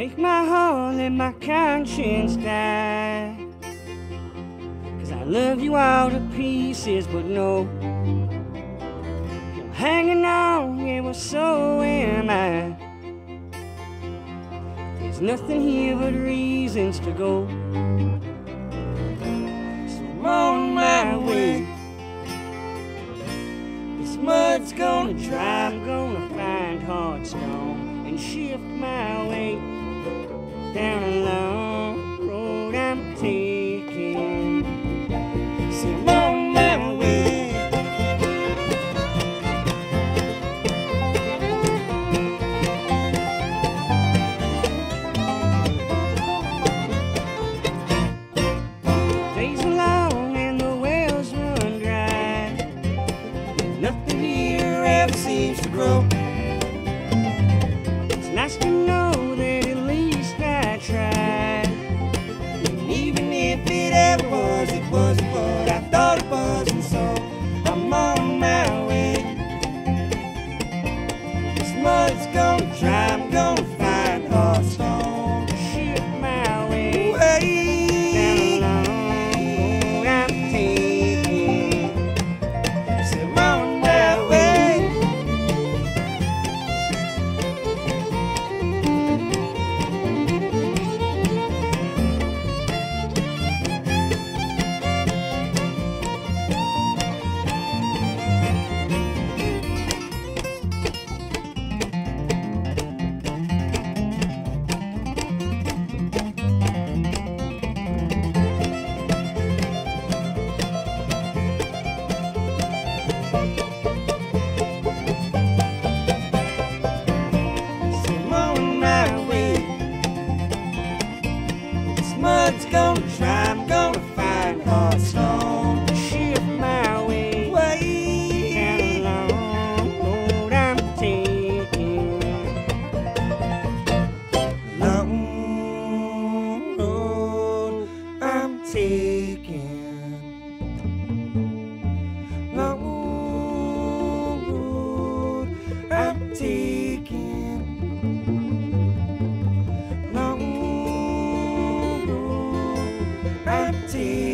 Take my heart and my conscience die. Cause I love you all to pieces, but no. You're hanging on, yeah, well, so am I. There's nothing here but reasons to go. So I'm on my way. This mud's gonna dry, I'm gonna find hard stone and shift my weight. It's nice to know empty.